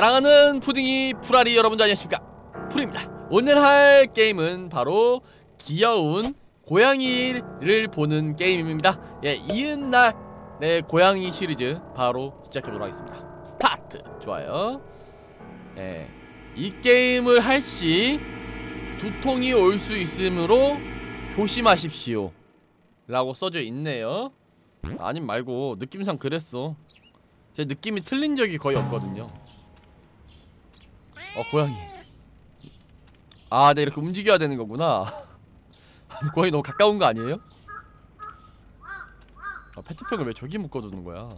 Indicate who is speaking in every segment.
Speaker 1: 사랑하는 푸딩이 풀아리 여러분들 안녕하십니까? 풀입니다. 오늘 할 게임은 바로 귀여운 고양이를 보는 게임입니다. 예 이은날 의 고양이 시리즈 바로 시작해보도록 하겠습니다. 스타트! 좋아요. 예 이 게임을 할 시 두통이 올 수 있으므로 조심하십시오. 라고 써져 있네요. 아님 말고 느낌상 그랬어. 제 느낌이 틀린 적이 거의 없거든요 어 고양이. 아 네, 이렇게 움직여야 되는 거구나. 고양이 너무 가까운 거 아니에요? 아 페트병을 왜 저기 묶어주는 거야?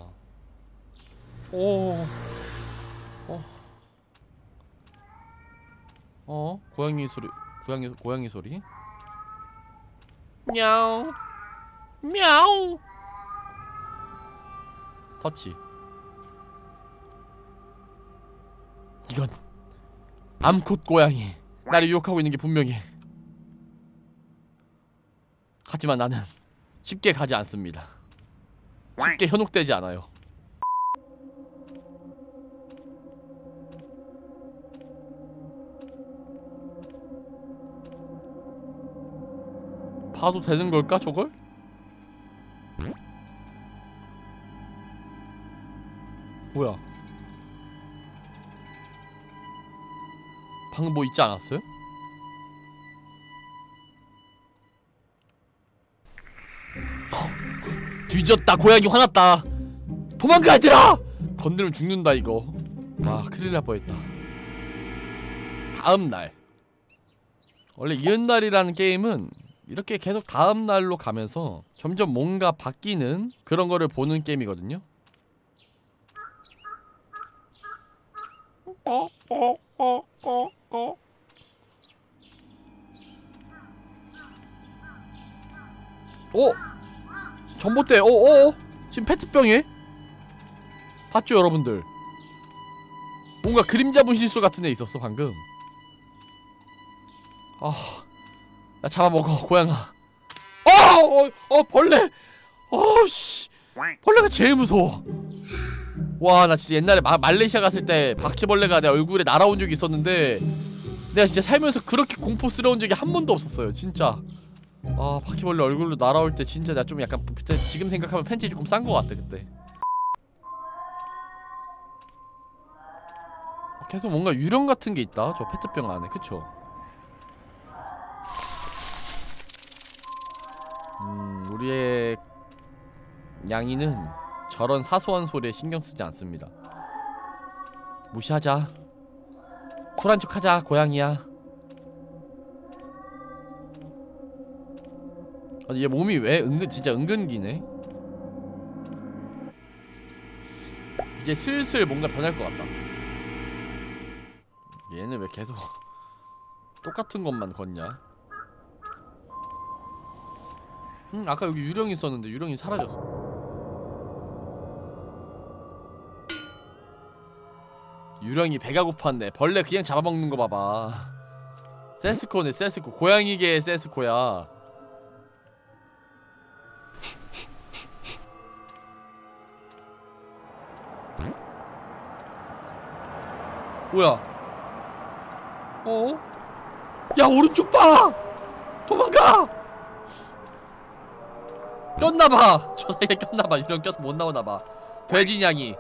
Speaker 1: 오. 어. 어? 고양이 소리 고양이, 고양이 소리? мяу мяu 터치. 이건 암컷 고양이. 나를 유혹하고 있는 게 분명해. 하지만 나는 쉽게 가지 않습니다. 쉽게 현혹되지 않아요. 봐도 되는 걸까 저걸? 뭐야 방금 뭐 있지 않았어요? 뒤졌다. 고양이 화났다. 도망가 얘들아 건드리면 죽는다 이거. 아 큰일 날 뻔했다. 다음날. 원래 이은날이라는 게임은 이렇게 계속 다음날로 가면서 점점 뭔가 바뀌는 그런 거를 보는 게임이거든요 어. 오! 전봇대, 오, 오, 오. 지금 페트병에? 봤죠, 여러분들? 뭔가 그림자 분실술 같은 애 있었어, 방금. 아, 나 잡아먹어, 고양아. 어, 어, 어, 벌레! 어, 씨. 벌레가 제일 무서워. 와, 나 진짜 옛날에 마, 말레이시아 갔을 때 바퀴벌레가 내 얼굴에 날아온 적이 있었는데 내가 진짜 살면서 그렇게 공포스러운 적이 한 번도 없었어요, 진짜. 아 바퀴벌레 얼굴로 날아올 때 진짜 나 좀 약간 그때 지금 생각하면 팬티 조금 싼 거 같아 그때. 어, 계속 뭔가 유령 같은 게 있다 저 페트병 안에. 그쵸? 음 우리의 양이는 저런 사소한 소리에 신경 쓰지 않습니다. 무시하자. 쿨한 척 하자 고양이야. 아니 얘 몸이 왜 은근 진짜 은근기네? 이제 슬슬 뭔가 변할 것 같다. 얘는 왜 계속 똑같은 것만 걷냐? 음 아까 여기 유령이 있었는데 유령이 사라졌어 유령이 배가 고팠네 벌레 그냥 잡아먹는 거 봐봐 세스코네 세스코 고양이계의 세스코야 뭐야? 어? 야 오른쪽 봐! 도망가! 꼈나봐! 저 사이에 꼈나봐 이런 껴서 못 나오나봐 돼지냥이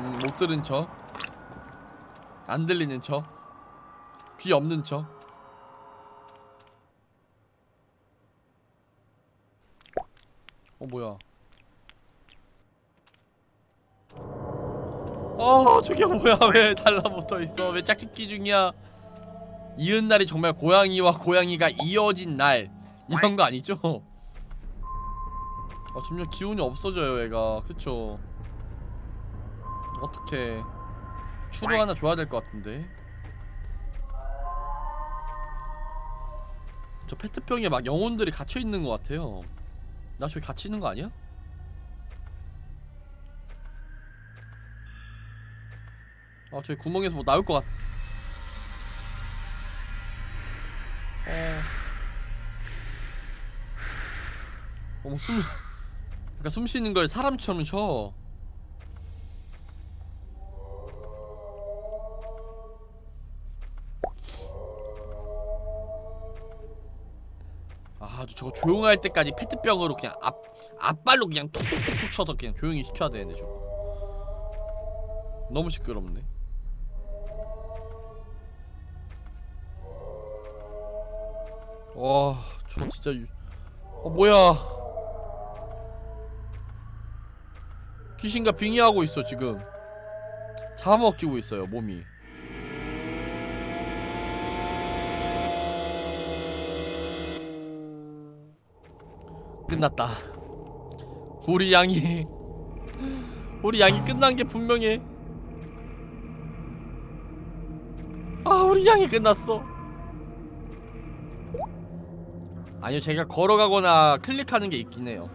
Speaker 1: 음, 못 들은 척. 안 들리는 척. 귀 없는 척. 어, 뭐야. 어 저게 뭐야 왜 달라붙어 있어 왜 짝짓기 중이야 이은 날이 정말 고양이와 고양이가 이어진 날 이런 거 아니죠? 아 점점 기운이 없어져요 얘가 그쵸 어떻게 추루 하나 줘야 될 것 같은데. 저 페트병에 막 영혼들이 갇혀있는 것 같아요. 나 저기 갇히는 거 아니야? 아 저기 구멍에서 뭐 나올 것 같... 어... 어머 숨... 그러니까 숨 쉬는 걸 사람처럼 쉬어 아 저거 조용할 때까지 페트병으로 그냥 앞 앞발로 그냥 툭툭툭툭 쳐서 그냥 조용히 시켜야 되는데 저거. 너무 시끄럽네. 와저 진짜 유... 어 뭐야. 귀신과 빙의하고 있어 지금. 잡아먹히고 있어요 몸이 끝났다. 우리 양이 우리 양이 끝난 게 분명해. 아 우리 양이 끝났어. 아니요 제가 걸어가거나 클릭하는 게 있긴 해요.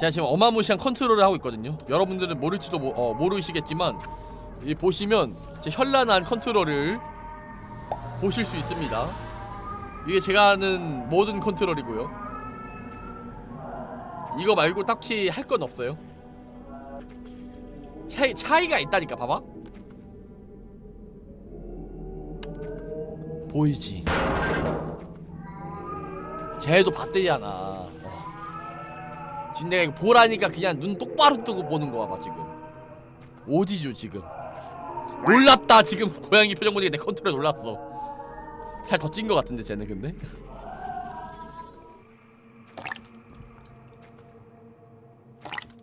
Speaker 1: 제가 지금 어마무시한 컨트롤을 하고 있거든요. 여러분들은 모를지도 모, 어, 모르시겠지만 이 보시면 제 현란한 컨트롤을 보실 수 있습니다. 이게 제가 하는 모든 컨트롤이고요 이거 말고 딱히 할 건 없어요. 차이, 차이가 있다니까 봐봐. 보이지? 쟤도 봤대잖아 어. 지금 내가 이거 보라니까 그냥 눈 똑바로 뜨고 보는 거 봐봐 지금. 오지죠 지금. 놀랐다 지금. 고양이 표정 보니까 내 컨트롤 놀랐어. 살 더 찐 거 같은데 쟤는 근데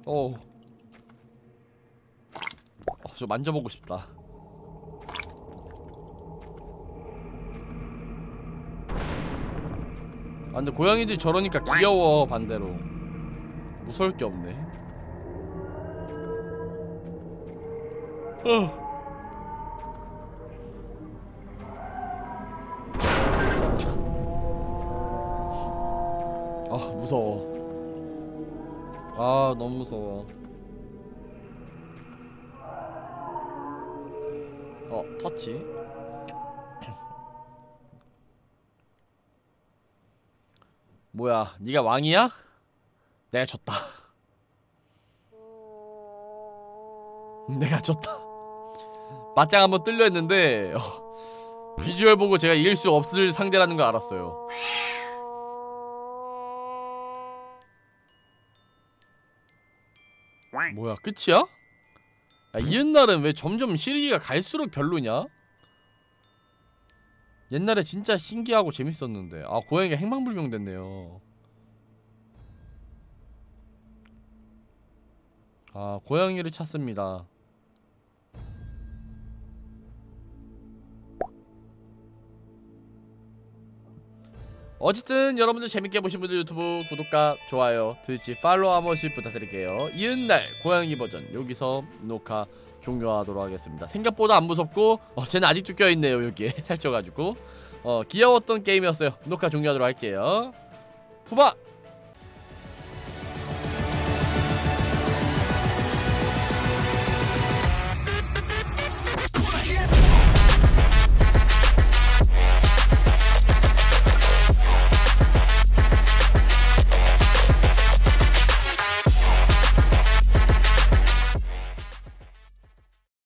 Speaker 1: 어. 어, 저 만져보고 싶다. 아 근데 고양이들이 저러니까 귀여워 반대로 무서울 게 없네 어. 아 무서워 아 너무 무서워. 어 터치? 뭐야 네가 왕이야? 내가 졌다. 내가 졌다. 맞짱 한번 뜰려 했는데 어, 비주얼 보고 제가 이길 수 없을 상대라는 걸 알았어요 뭐야 끝이야? 야, 이은날은 왜 점점 시리즈가 갈수록 별로냐? 옛날에 진짜 신기하고 재밌었는데 아 고양이가 행방불명 됐네요 아 고양이를 찾습니다 어쨌든 여러분들 재밌게 보신 분들 유튜브 구독과 좋아요 트위치 팔로우 한 번씩 부탁드릴게요. 이은날 고양이 버전 여기서 녹화 종료하도록 하겠습니다. 생각보다 안 무섭고 어 쟤는 아직도 껴있네요 여기에. 살쪄가지고. 어 귀여웠던 게임이었어요. 녹화 종료하도록 할게요. 푸바